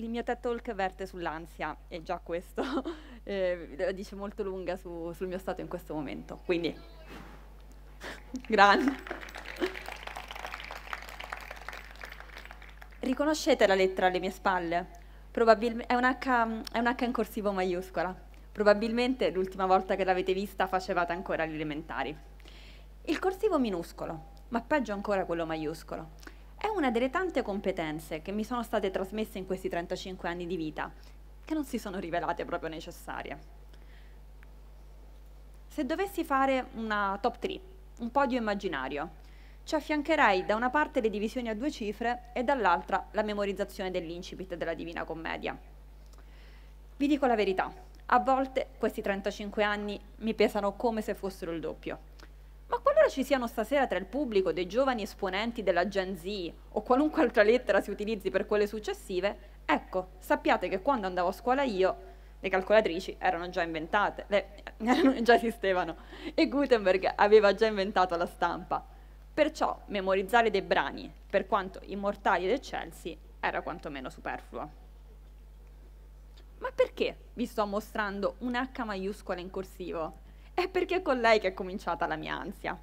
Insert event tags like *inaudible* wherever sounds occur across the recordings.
Il mio TED Talk verte sull'ansia e già questo *laughs* eh, la dice molto lunga su, sul mio stato in questo momento. Quindi, grande. Riconoscete la lettera alle mie spalle? Probabilmente è un, H, è un H in corsivo maiuscola. Probabilmente l'ultima volta che l'avete vista facevate ancora gli elementari. Il corsivo minuscolo, ma peggio ancora quello maiuscolo. È una delle tante competenze che mi sono state trasmesse in questi 35 anni di vita, che non si sono rivelate proprio necessarie. Se dovessi fare una top 3, un podio immaginario, ci affiancherei da una parte le divisioni a due cifre e dall'altra la memorizzazione dell'incipit della Divina Commedia. Vi dico la verità, a volte questi 35 anni mi pesano come se fossero il doppio. Ma qualora ci siano stasera tra il pubblico dei giovani esponenti della Gen Z o qualunque altra lettera si utilizzi per quelle successive, ecco, sappiate che quando andavo a scuola io le calcolatrici erano già inventate, le, *laughs* già esistevano e Gutenberg aveva già inventato la stampa. Perciò memorizzare dei brani, per quanto immortali ed eccelsi, era quantomeno superfluo. Ma perché vi sto mostrando un H maiuscola in corsivo? È perché con lei che è cominciata la mia ansia.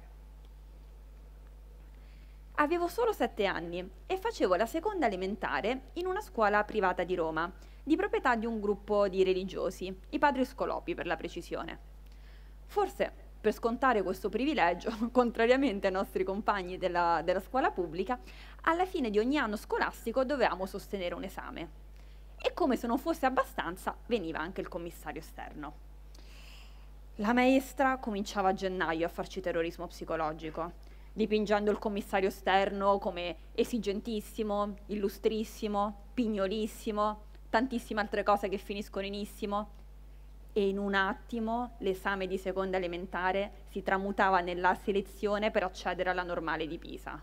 Avevo solo sette anni e facevo la seconda elementare in una scuola privata di Roma, di proprietà di un gruppo di religiosi, i padri scolopi per la precisione. Forse per scontare questo privilegio, *laughs* contrariamente ai nostri compagni della, della scuola pubblica, alla fine di ogni anno scolastico dovevamo sostenere un esame. E come se non fosse abbastanza, veniva anche il commissario esterno. La maestra cominciava a gennaio a farci terrorismo psicologico, dipingendo il commissario esterno come esigentissimo, illustrissimo, pignolissimo, tantissime altre cose che finiscono inissimo. E in un attimo l'esame di seconda elementare si tramutava nella selezione per accedere alla normale di Pisa.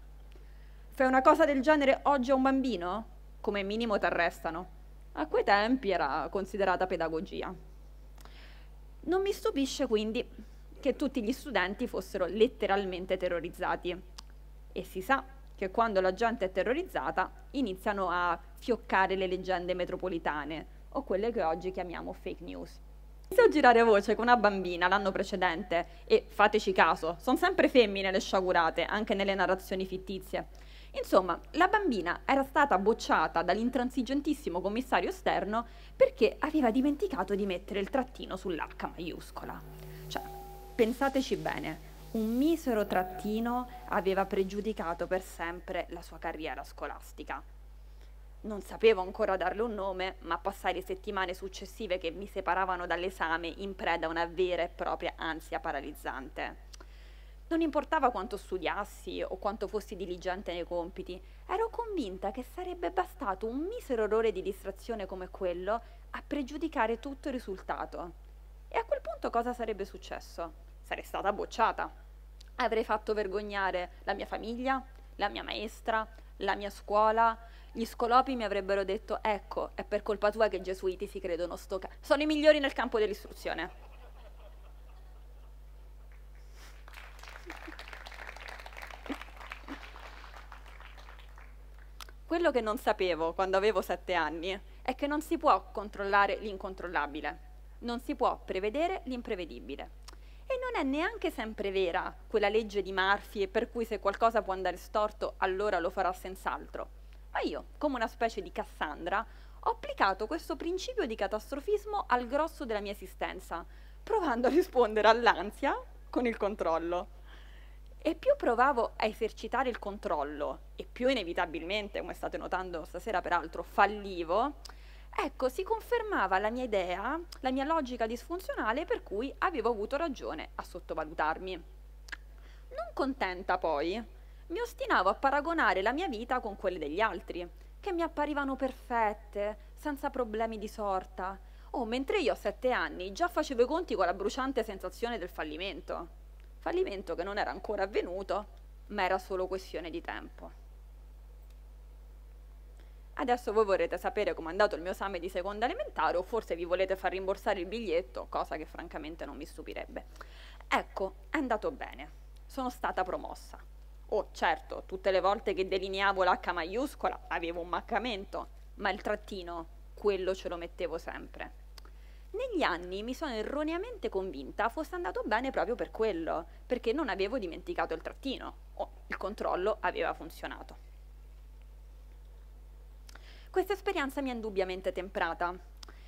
Fai una cosa del genere oggi a un bambino? Come minimo ti arrestano. A quei tempi era considerata pedagogia. Non mi stupisce quindi che tutti gli studenti fossero letteralmente terrorizzati. E si sa che quando la gente è terrorizzata iniziano a fioccare le leggende metropolitane o quelle che oggi chiamiamo fake news. Inizio a girare voce con una bambina l'anno precedente e fateci caso, sono sempre femmine le sciagurate, anche nelle narrazioni fittizie Insomma, la bambina era stata bocciata dall'intransigentissimo commissario esterno perché aveva dimenticato di mettere il trattino sull'H maiuscola. Cioè, pensateci bene, un misero trattino aveva pregiudicato per sempre la sua carriera scolastica. Non sapevo ancora darle un nome, ma passai le settimane successive che mi separavano dall'esame in preda a una vera e propria ansia paralizzante. Non importava quanto studiassi o quanto fossi diligente nei compiti, ero convinta che sarebbe bastato un misero errore di distrazione come quello a pregiudicare tutto il risultato. E a quel punto cosa sarebbe successo? Sarei stata bocciata. Avrei fatto vergognare la mia famiglia, la mia maestra, la mia scuola. Gli scolopi mi avrebbero detto: Ecco, è per colpa tua che i gesuiti si credono stoccati. Sono i migliori nel campo dell'istruzione. Quello che non sapevo quando avevo sette anni è che non si può controllare l'incontrollabile, non si può prevedere l'imprevedibile. E non è neanche sempre vera quella legge di Murphy per cui se qualcosa può andare storto allora lo farà senz'altro. Ma io, come una specie di Cassandra, ho applicato questo principio di catastrofismo al grosso della mia esistenza, provando a rispondere all'ansia con il controllo. E più provavo a esercitare il controllo e più inevitabilmente, come state notando stasera peraltro, fallivo, ecco, si confermava la mia idea, la mia logica disfunzionale per cui avevo avuto ragione a sottovalutarmi. Non contenta poi, mi ostinavo a paragonare la mia vita con quelle degli altri, che mi apparivano perfette, senza problemi di sorta. Oh, mentre io a sette anni già facevo i conti con la bruciante sensazione del fallimento fallimento che non era ancora avvenuto, ma era solo questione di tempo. Adesso voi vorrete sapere com'è andato il mio esame di seconda elementare o forse vi volete far rimborsare il biglietto, cosa che francamente non mi stupirebbe. Ecco, è andato bene. Sono stata promossa. Oh, certo, tutte le volte che delineavo l'H maiuscola avevo un maccamento, ma il trattino quello ce lo mettevo sempre. Negli anni mi sono erroneamente convinta fosse andato bene proprio per quello, perché non avevo dimenticato il trattino o il controllo aveva funzionato. Questa esperienza mi ha indubbiamente temprata.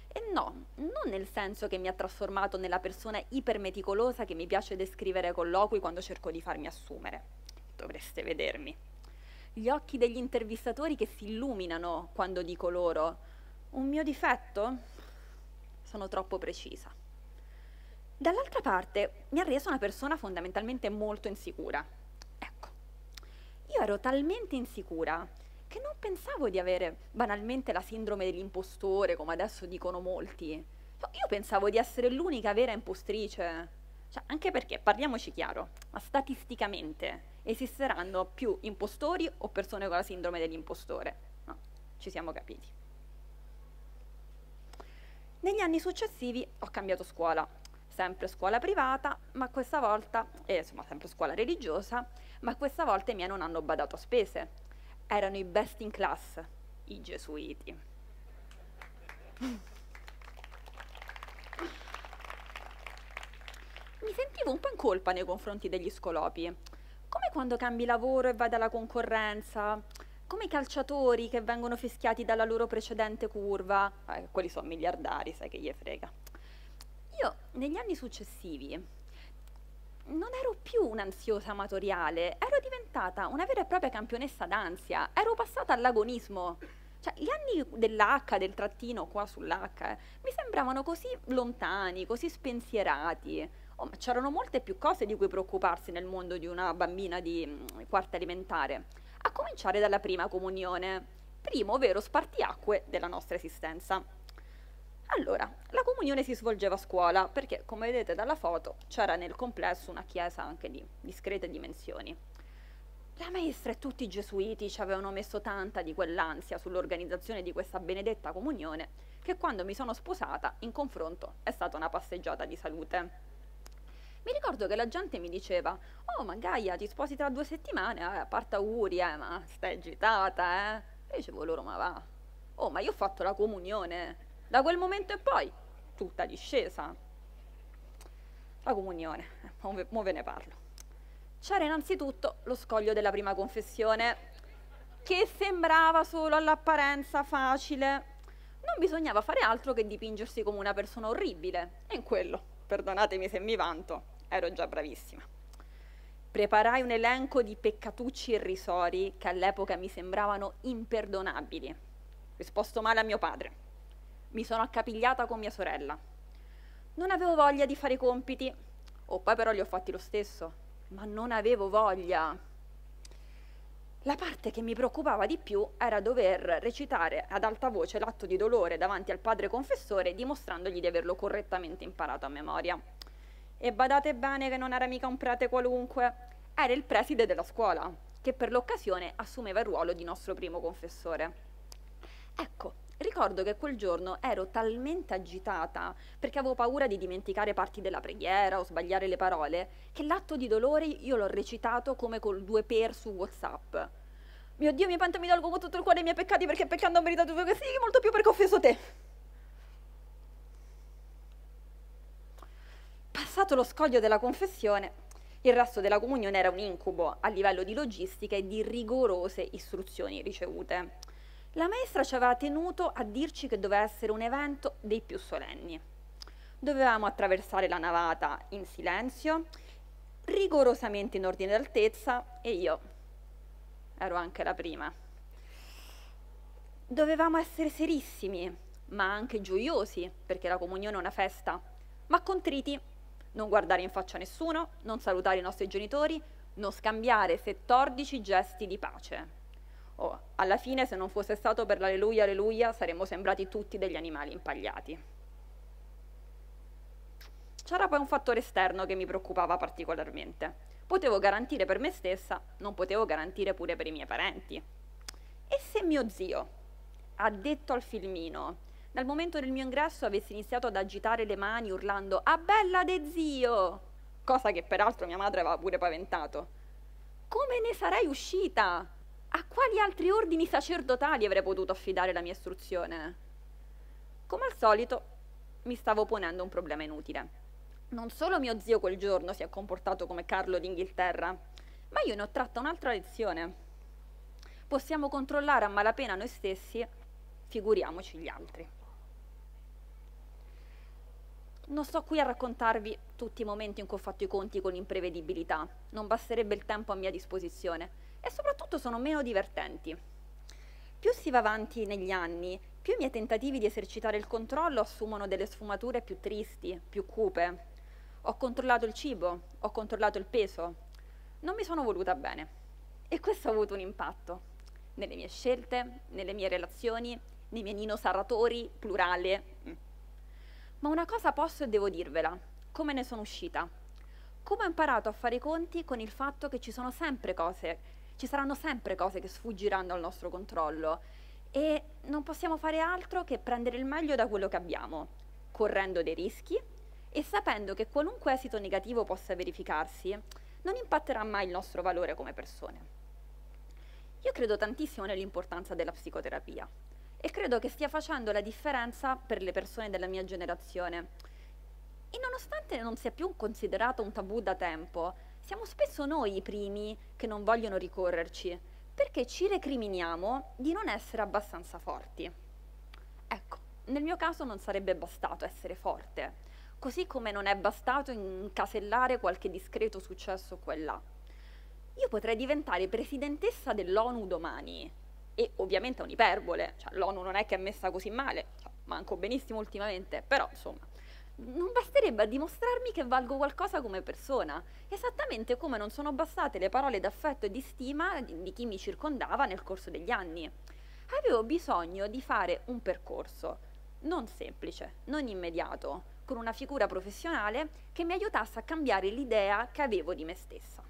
E no, non nel senso che mi ha trasformato nella persona ipermeticolosa che mi piace descrivere colloqui quando cerco di farmi assumere. Dovreste vedermi. Gli occhi degli intervistatori che si illuminano quando dico loro un mio difetto? Sono troppo precisa. Dall'altra parte mi ha reso una persona fondamentalmente molto insicura. Ecco, io ero talmente insicura che non pensavo di avere banalmente la sindrome dell'impostore, come adesso dicono molti. Io pensavo di essere l'unica vera impostrice. Cioè, anche perché, parliamoci chiaro, ma statisticamente esisteranno più impostori o persone con la sindrome dell'impostore? No, ci siamo capiti. Negli anni successivi ho cambiato scuola, sempre scuola privata, ma questa volta, eh, insomma sempre scuola religiosa, ma questa volta i miei non hanno badato a spese. Erano i best in class, i gesuiti. Mi sentivo un po' in colpa nei confronti degli scolopi, come quando cambi lavoro e vai dalla concorrenza, come i calciatori che vengono fischiati dalla loro precedente curva, eh, quelli sono miliardari, sai che gli frega. Io negli anni successivi non ero più un'ansiosa amatoriale, ero diventata una vera e propria campionessa d'ansia, ero passata all'agonismo. Cioè, gli anni dell'H, del trattino qua sull'H, eh, mi sembravano così lontani, così spensierati. Oh, c'erano molte più cose di cui preoccuparsi nel mondo di una bambina di mh, mm, quarta elementare a cominciare dalla prima comunione, primo vero spartiacque della nostra esistenza. Allora, la comunione si svolgeva a scuola perché, come vedete dalla foto, c'era nel complesso una chiesa anche di discrete dimensioni. La maestra e tutti i gesuiti ci avevano messo tanta di quell'ansia sull'organizzazione di questa benedetta comunione che quando mi sono sposata, in confronto, è stata una passeggiata di salute. Mi ricordo che la gente mi diceva, oh ma Gaia ti sposi tra due settimane, eh, a parte auguri, eh, ma stai agitata, eh. E dicevo loro, ma va. Oh, ma io ho fatto la comunione. Da quel momento e poi, tutta discesa. La comunione, mo ve ne parlo. C'era innanzitutto lo scoglio della prima confessione, che sembrava solo all'apparenza facile. Non bisognava fare altro che dipingersi come una persona orribile, e in quello, perdonatemi se mi vanto, ero già bravissima. Preparai un elenco di peccatucci irrisori che all'epoca mi sembravano imperdonabili. Risposto male a mio padre. Mi sono accapigliata con mia sorella. Non avevo voglia di fare i compiti. Oh, poi però li ho fatti lo stesso. Ma non avevo voglia. La parte che mi preoccupava di più era dover recitare ad alta voce l'atto di dolore davanti al padre confessore dimostrandogli di averlo correttamente imparato a memoria. E badate bene che non era mica un prete qualunque, era il preside della scuola, che per l'occasione assumeva il ruolo di nostro primo confessore. Ecco, ricordo che quel giorno ero talmente agitata perché avevo paura di dimenticare parti della preghiera o sbagliare le parole, che l'atto di dolore io l'ho recitato come col due per su WhatsApp. Mio Dio, mi pento, mi dolgo con tutto il cuore i miei peccati perché peccando ho meritato due così, molto più perché ho offeso te. Passato lo scoglio della confessione, il resto della comunione era un incubo a livello di logistica e di rigorose istruzioni ricevute. La maestra ci aveva tenuto a dirci che doveva essere un evento dei più solenni. Dovevamo attraversare la navata in silenzio, rigorosamente in ordine d'altezza e io ero anche la prima. Dovevamo essere serissimi, ma anche gioiosi, perché la comunione è una festa, ma contriti non guardare in faccia nessuno, non salutare i nostri genitori, non scambiare 14 gesti di pace. Oh, alla fine, se non fosse stato per l'alleluia, alleluia, saremmo sembrati tutti degli animali impagliati. C'era poi un fattore esterno che mi preoccupava particolarmente. Potevo garantire per me stessa, non potevo garantire pure per i miei parenti. E se mio zio ha detto al filmino dal momento del mio ingresso avessi iniziato ad agitare le mani urlando «Ah bella de zio!» cosa che peraltro mia madre aveva pure paventato. Come ne sarei uscita? A quali altri ordini sacerdotali avrei potuto affidare la mia istruzione? Come al solito, mi stavo ponendo un problema inutile. Non solo mio zio quel giorno si è comportato come Carlo d'Inghilterra, ma io ne ho tratta un'altra lezione. Possiamo controllare a malapena noi stessi, figuriamoci gli altri. Non sto qui a raccontarvi tutti i momenti in cui ho fatto i conti con l'imprevedibilità, non basterebbe il tempo a mia disposizione. E soprattutto sono meno divertenti. Più si va avanti negli anni, più i miei tentativi di esercitare il controllo assumono delle sfumature più tristi, più cupe. Ho controllato il cibo, ho controllato il peso, non mi sono voluta bene. E questo ha avuto un impatto nelle mie scelte, nelle mie relazioni, nei miei ninosarratori, plurale, ma una cosa posso e devo dirvela, come ne sono uscita? Come ho imparato a fare i conti con il fatto che ci sono sempre cose, ci saranno sempre cose che sfuggiranno al nostro controllo e non possiamo fare altro che prendere il meglio da quello che abbiamo, correndo dei rischi e sapendo che qualunque esito negativo possa verificarsi, non impatterà mai il nostro valore come persone. Io credo tantissimo nell'importanza della psicoterapia e credo che stia facendo la differenza per le persone della mia generazione. E nonostante non sia più considerato un tabù da tempo, siamo spesso noi i primi che non vogliono ricorrerci, perché ci recriminiamo di non essere abbastanza forti. Ecco, nel mio caso non sarebbe bastato essere forte, così come non è bastato incasellare qualche discreto successo qua e là. Io potrei diventare presidentessa dell'ONU domani, e ovviamente è un'iperbole, cioè, l'ONU non è che è messa così male, cioè, manco benissimo ultimamente, però insomma, non basterebbe a dimostrarmi che valgo qualcosa come persona, esattamente come non sono bastate le parole d'affetto e di stima di chi mi circondava nel corso degli anni. Avevo bisogno di fare un percorso, non semplice, non immediato, con una figura professionale che mi aiutasse a cambiare l'idea che avevo di me stessa.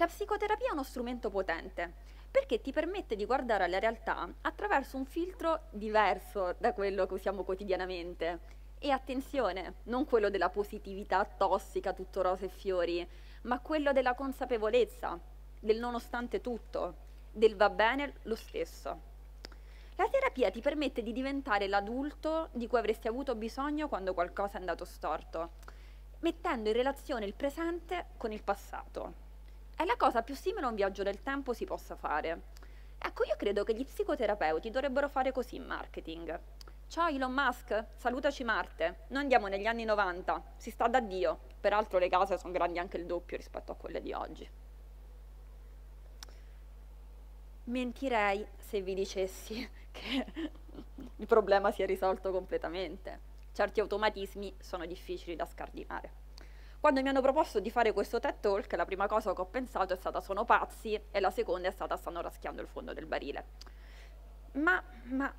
La psicoterapia è uno strumento potente perché ti permette di guardare alla realtà attraverso un filtro diverso da quello che usiamo quotidianamente. E attenzione, non quello della positività tossica, tutto rose e fiori, ma quello della consapevolezza, del nonostante tutto, del va bene lo stesso. La terapia ti permette di diventare l'adulto di cui avresti avuto bisogno quando qualcosa è andato storto, mettendo in relazione il presente con il passato è la cosa più simile a un viaggio del tempo si possa fare. Ecco, io credo che gli psicoterapeuti dovrebbero fare così in marketing. Ciao Elon Musk, salutaci Marte. Noi andiamo negli anni 90, si sta da Dio. Peraltro le case sono grandi anche il doppio rispetto a quelle di oggi. Mentirei se vi dicessi *laughs* che il problema si è risolto completamente. Certi automatismi sono difficili da scardinare. Quando mi hanno proposto di fare questo TED Talk, la prima cosa che ho pensato è stata sono pazzi e la seconda è stata stanno raschiando il fondo del barile. Ma, ma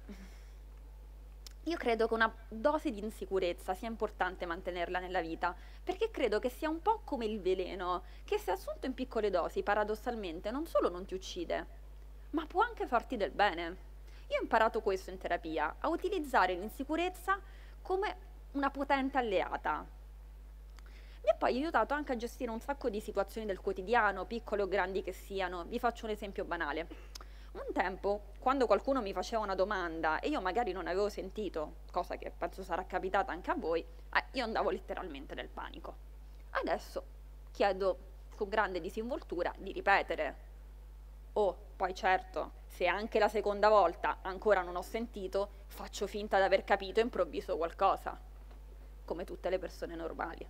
io credo che una dose di insicurezza sia importante mantenerla nella vita, perché credo che sia un po' come il veleno, che se assunto in piccole dosi, paradossalmente, non solo non ti uccide, ma può anche farti del bene. Io ho imparato questo in terapia, a utilizzare l'insicurezza come una potente alleata, mi ha poi aiutato anche a gestire un sacco di situazioni del quotidiano, piccole o grandi che siano. Vi faccio un esempio banale. Un tempo, quando qualcuno mi faceva una domanda e io magari non avevo sentito, cosa che penso sarà capitata anche a voi, eh, io andavo letteralmente nel panico. Adesso chiedo con grande disinvoltura di ripetere. Oh, poi certo, se anche la seconda volta ancora non ho sentito, faccio finta di aver capito improvviso qualcosa, come tutte le persone normali.